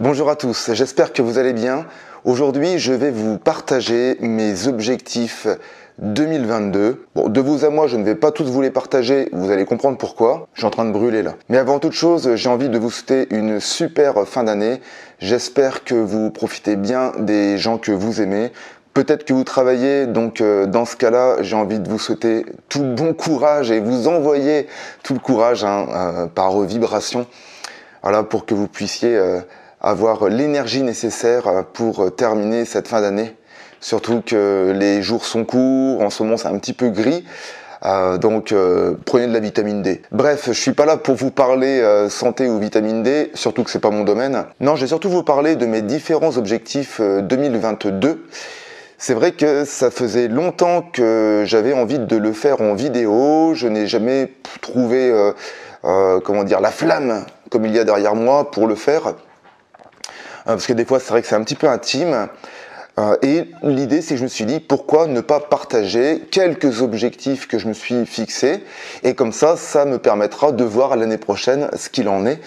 Bonjour à tous, j'espère que vous allez bien. Aujourd'hui, je vais vous partager mes objectifs 2022. Bon, de vous à moi, je ne vais pas tous vous les partager, vous allez comprendre pourquoi. Je suis en train de brûler là. Mais avant toute chose, j'ai envie de vous souhaiter une super fin d'année. J'espère que vous profitez bien des gens que vous aimez. Peut-être que vous travaillez, donc euh, dans ce cas-là, j'ai envie de vous souhaiter tout bon courage et vous envoyer tout le courage hein, euh, par vibration, voilà, pour que vous puissiez euh, avoir l'énergie nécessaire pour terminer cette fin d'année. Surtout que les jours sont courts, en ce moment c'est un petit peu gris. Euh, donc euh, prenez de la vitamine D. Bref, je suis pas là pour vous parler euh, santé ou vitamine D, surtout que c'est pas mon domaine. Non, je vais surtout vous parler de mes différents objectifs 2022. C'est vrai que ça faisait longtemps que j'avais envie de le faire en vidéo. Je n'ai jamais trouvé, comment dire, la flamme comme il y a derrière moi pour le faire. Parce que des fois, c'est vrai que c'est un petit peu intime. Euh, et l'idée, c'est que je me suis dit, pourquoi ne pas partager quelques objectifs que je me suis fixés? Et comme ça, ça me permettra de voir l'année prochaine ce qu'il en est.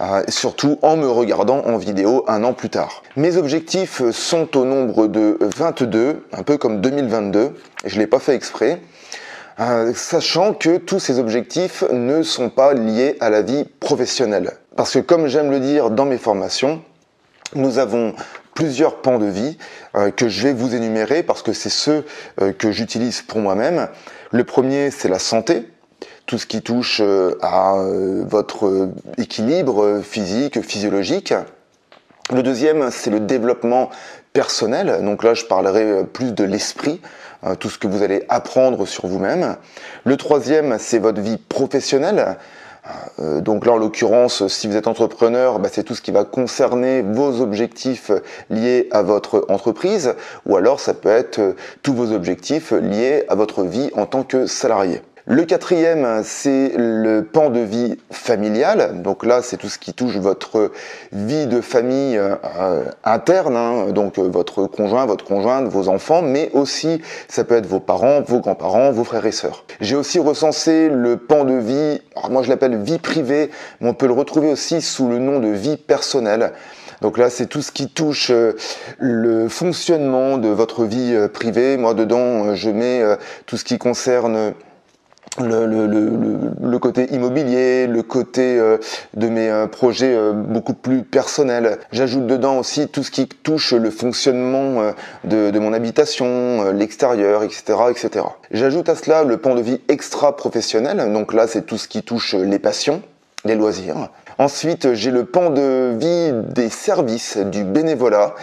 Euh, surtout en me regardant en vidéo un an plus tard. Mes objectifs sont au nombre de 22, un peu comme 2022, et je ne l'ai pas fait exprès, euh, sachant que tous ces objectifs ne sont pas liés à la vie professionnelle. Parce que comme j'aime le dire dans mes formations, nous avons plusieurs pans de vie euh, que je vais vous énumérer parce que c'est ceux euh, que j'utilise pour moi-même. Le premier, c'est la santé, tout ce qui touche euh, à votre équilibre physique, physiologique. Le deuxième, c'est le développement personnel. Donc là, je parlerai plus de l'esprit, tout ce que vous allez apprendre sur vous-même. Le troisième, c'est votre vie professionnelle. Euh, donc là, en l'occurrence, si vous êtes entrepreneur, bah, c'est tout ce qui va concerner vos objectifs liés à votre entreprise, ou alors ça peut être euh, tous vos objectifs liés à votre vie en tant que salarié. Le quatrième, c'est le pan de vie familial. Donc là, c'est tout ce qui touche votre vie de famille euh, interne, hein. donc euh, votre conjoint, votre conjointe, vos enfants, mais aussi ça peut être vos parents, vos grands-parents, vos frères et sœurs. J'ai aussi recensé le pan de vie, moi je l'appelle vie privée, mais on peut le retrouver aussi sous le nom de vie personnelle. Donc là, c'est tout ce qui touche euh, le fonctionnement de votre vie privée. Moi, dedans, je mets tout ce qui concerne le, côté immobilier, le côté euh, de mes euh, projets euh, beaucoup plus personnels. J'ajoute dedans aussi tout ce qui touche le fonctionnement de, de, mon habitation, l'extérieur, etc., etc. J'ajoute à cela le pan de vie extra-professionnel. Donc là, c'est tout ce qui touche les passions, les loisirs. Ensuite, j'ai le pan de vie des services, du bénévolat,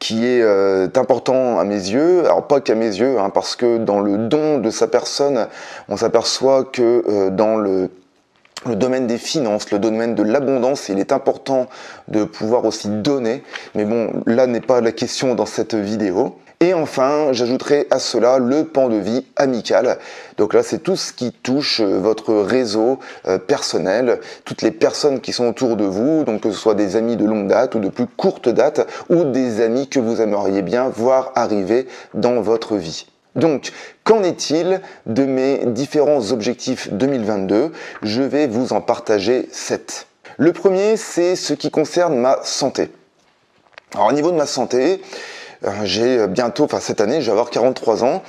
qui est euh, important à mes yeux, alors pas qu'à mes yeux, hein, parce que dans le don de sa personne, on s'aperçoit que euh, dans le le domaine des finances, le domaine de l'abondance, il est important de pouvoir aussi donner, mais bon, là n'est pas la question dans cette vidéo. Et enfin, j'ajouterai à cela le pan de vie amical. Donc là, c'est tout ce qui touche euh, votre réseau euh, personnel, toutes les personnes qui sont autour de vous, donc que ce soit des amis de longue date ou de plus courte date, ou des amis que vous aimeriez bien voir arriver dans votre vie. Donc, qu'en est-il de mes différents objectifs 2022 Je vais vous en partager 7. Le premier, c'est ce qui concerne ma santé. Alors, au niveau de ma santé, j'ai bientôt, enfin cette année, je vais avoir 43 ans.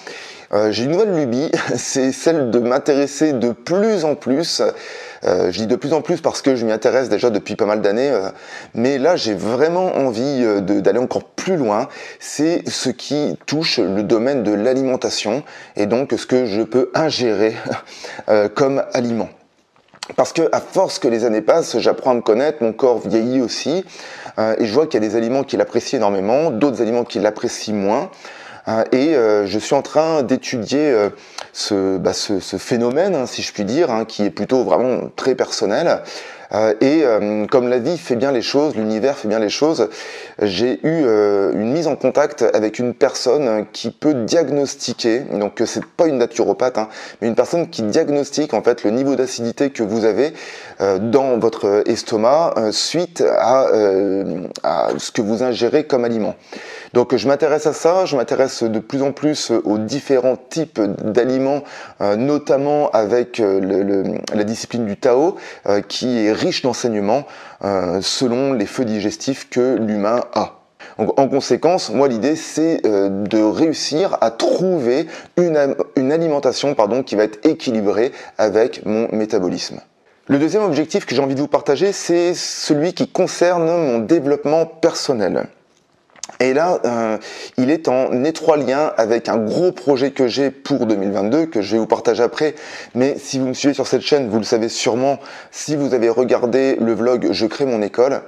Euh, j'ai une nouvelle lubie, c'est celle de m'intéresser de plus en plus. Euh, je dis de plus en plus parce que je m'y intéresse déjà depuis pas mal d'années, mais là j'ai vraiment envie d'aller encore plus loin. C'est ce qui touche le domaine de l'alimentation et donc ce que je peux ingérer comme aliment. Parce que à force que les années passent, j'apprends à me connaître, mon corps vieillit aussi, euh, et je vois qu'il y a des aliments qu'il apprécie énormément, d'autres aliments qu'il apprécie moins. Euh, et euh, je suis en train d'étudier ce, bah, ce, phénomène, hein, si je puis dire, hein, qui est plutôt vraiment très personnel. Euh, et euh, comme la vie fait bien les choses, l'univers fait bien les choses, j'ai eu euh, une mise en contact avec une personne qui peut diagnostiquer, donc c'est pas une naturopathe, hein, mais une personne qui diagnostique en fait le niveau d'acidité que vous avez dans votre estomac suite à, ce que vous ingérez comme aliment. Donc je m'intéresse à ça, je m'intéresse de plus en plus aux différents types d'aliments, notamment avec la discipline du Tao, qui est riche d'enseignements selon les feux digestifs que l'humain a. en conséquence, moi l'idée c'est de réussir à trouver une, alimentation qui va être équilibrée avec mon métabolisme. Le deuxième objectif que j'ai envie de vous partager, c'est celui qui concerne mon développement personnel. Et là, euh, il est en étroit lien avec un gros projet que j'ai pour 2022, que je vais vous partager après. Mais si vous me suivez sur cette chaîne, vous le savez sûrement, si vous avez regardé le vlog Je crée mon école,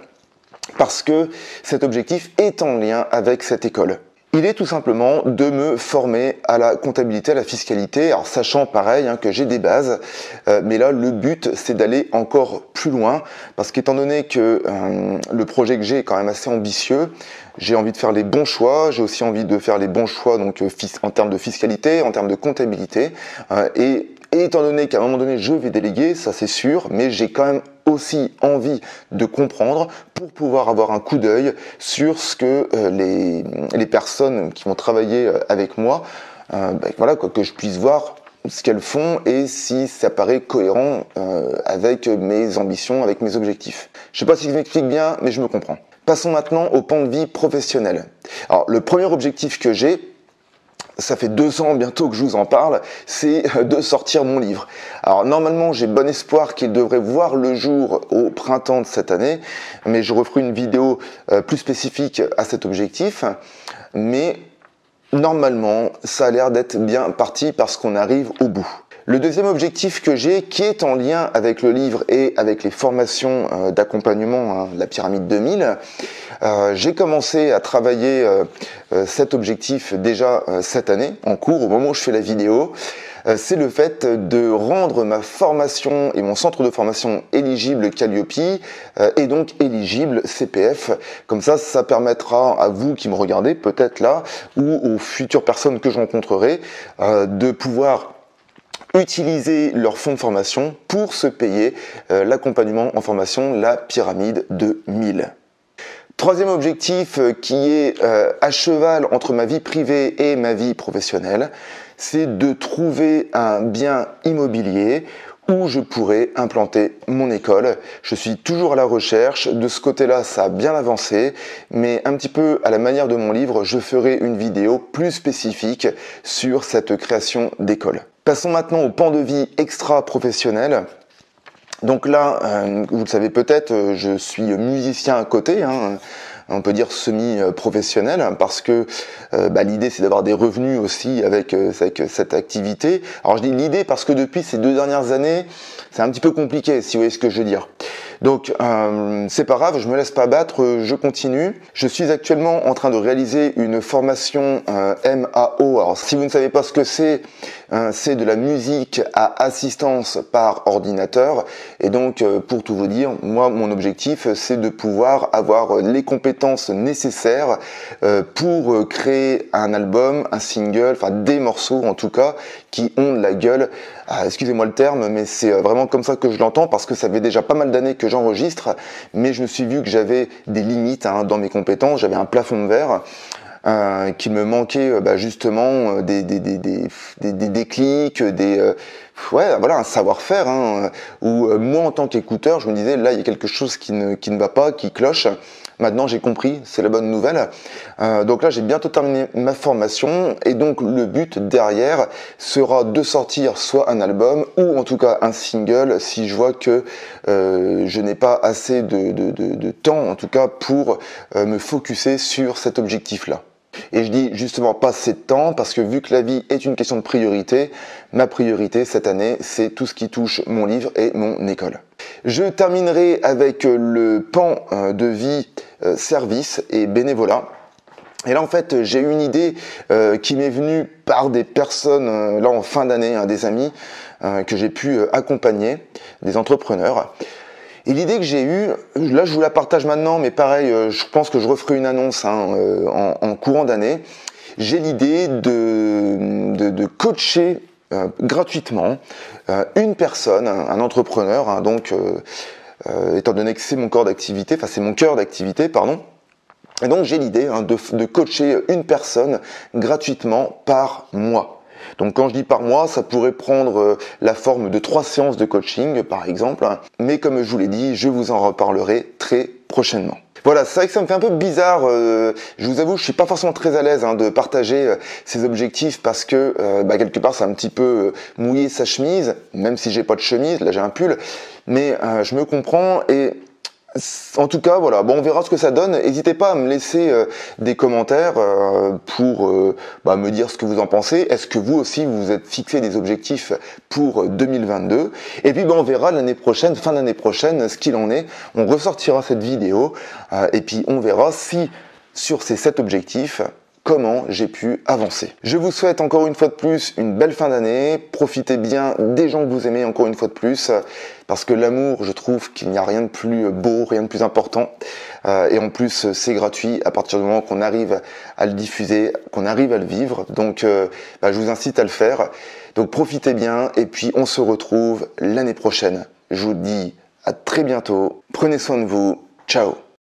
parce que cet objectif est en lien avec cette école. Il est tout simplement de me former à la comptabilité, à la fiscalité, alors sachant pareil hein, que j'ai des bases, euh, mais là le but c'est d'aller encore plus loin, parce qu'étant donné que euh, le projet que j'ai est quand même assez ambitieux, j'ai envie de faire les bons choix, j'ai aussi envie de faire les bons choix donc euh, en termes de fiscalité, en termes de comptabilité, et et étant donné qu'à un moment donné, je vais déléguer, ça c'est sûr, mais j'ai quand même aussi envie de comprendre pour pouvoir avoir un coup d'œil sur ce que euh, les, les, personnes qui vont travailler euh, avec moi, euh, ben, voilà, que je puisse voir ce qu'elles font et si ça paraît cohérent avec mes ambitions, avec mes objectifs. Je sais pas si je m'explique bien, mais je me comprends. Passons maintenant au pan de vie professionnel. Alors, le premier objectif que j'ai, ça fait deux ans bientôt que je vous en parle, c'est de sortir mon livre. Alors normalement j'ai bon espoir qu'il devrait voir le jour au printemps de cette année, mais je referai une vidéo euh, plus spécifique à cet objectif. Mais normalement ça a l'air d'être bien parti parce qu'on arrive au bout. Le deuxième objectif que j'ai, qui est en lien avec le livre et avec les formations euh, d'accompagnement, hein, la pyramide 2000, euh, j'ai commencé à travailler euh, cet objectif déjà cette année, en cours, au moment où je fais la vidéo. C'est le fait de rendre ma formation et mon centre de formation éligible Calliope et donc éligible CPF. Comme ça, ça permettra à vous qui me regardez, peut-être là, ou aux futures personnes que je rencontrerai, de pouvoir utiliser leur fonds de formation pour se payer euh, l'accompagnement en formation, la pyramide de 1000. Troisième objectif euh, qui est euh, à cheval entre ma vie privée et ma vie professionnelle, c'est de trouver un bien immobilier où je pourrais implanter mon école. Je suis toujours à la recherche. De ce côté-là, ça a bien avancé, mais un petit peu à la manière de mon livre, je ferai une vidéo plus spécifique sur cette création d'école. Passons maintenant au pan de vie extra-professionnel. Donc là, euh, vous le savez peut-être, euh, je suis musicien à côté. Hein on peut dire semi-professionnel, parce que euh, bah, l'idée c'est d'avoir des revenus aussi avec, cette activité. Alors je dis l'idée parce que depuis ces deux dernières années, c'est un petit peu compliqué, si vous voyez ce que je veux dire. Donc c'est pas grave, je me laisse pas battre, je continue. Je suis actuellement en train de réaliser une formation MAO. Alors si vous ne savez pas ce que c'est, c'est de la musique à assistance par ordinateur. Et donc pour tout vous dire, moi mon objectif c'est de pouvoir avoir les compétences nécessaires euh, pour euh, créer un album, un single, enfin des morceaux en tout cas, qui ont de la gueule. Ah, excusez-moi le terme, mais c'est euh, vraiment comme ça que je l'entends parce que ça fait déjà pas mal d'années que j'enregistre, mais je me suis vu que j'avais des limites hein, dans mes compétences, j'avais un plafond de verre. Euh, qu'il me manquait bah, justement des, des, des, des, des déclics, des ouais voilà un savoir-faire hein, où moi en tant qu'écouteur je me disais là il y a quelque chose qui ne, qui ne va pas, qui cloche Maintenant, j'ai compris, c'est la bonne nouvelle. Euh, donc là, j'ai bientôt terminé ma formation et donc le but derrière sera de sortir soit un album ou en tout cas un single si je vois que euh, je n'ai pas assez de, temps en tout cas pour euh, me focuser sur cet objectif-là. Et je dis justement pas de temps parce que vu que la vie est une question de priorité, ma priorité cette année, c'est tout ce qui touche mon livre et mon école. Je terminerai avec le pan euh, de vie euh, service et bénévolat. Et là, en fait, j'ai une idée euh, qui m'est venue par des personnes, là en fin d'année, hein, des amis que j'ai pu accompagner, des entrepreneurs. Et l'idée que j'ai eue, là je vous la partage maintenant, mais pareil, je pense que je referai une annonce hein, en, courant d'année. J'ai l'idée de, de, coacher euh, gratuitement euh, une personne, un, entrepreneur, hein, donc euh, étant donné que c'est mon corps d'activité, enfin c'est mon cœur d'activité, pardon. Et donc j'ai l'idée hein, de, de, coacher une personne gratuitement par mois. Donc quand je dis par mois, ça pourrait prendre euh, la forme de trois séances de coaching par exemple, mais comme je vous l'ai dit, je vous en reparlerai très prochainement. Voilà, c'est vrai que ça me fait un peu bizarre. Euh, je vous avoue, je suis pas forcément très à l'aise hein, de partager euh, ces objectifs parce que bah, quelque part, c'est un petit peu mouiller sa chemise, même si j'ai pas de chemise. Là, j'ai un pull, mais je me comprends et en tout cas, voilà, bon, on verra ce que ça donne. N'hésitez pas à me laisser euh, des commentaires euh, pour euh, bah, me dire ce que vous en pensez. Est-ce que vous aussi vous êtes fixé des objectifs pour 2022 Et puis, bah, on verra l'année prochaine, fin d'année prochaine, ce qu'il en est. On ressortira cette vidéo et puis on verra si sur ces sept objectifs, comment j'ai pu avancer. Je vous souhaite encore une fois de plus une belle fin d'année. Profitez bien des gens que vous aimez encore une fois de plus. Parce que l'amour, je trouve qu'il n'y a rien de plus beau, rien de plus important. Euh, et en plus, c'est gratuit à partir du moment qu'on arrive à le diffuser, qu'on arrive à le vivre. Donc, euh, bah, je vous incite à le faire. Donc, profitez bien. Et puis, on se retrouve l'année prochaine. Je vous dis à très bientôt. Prenez soin de vous. Ciao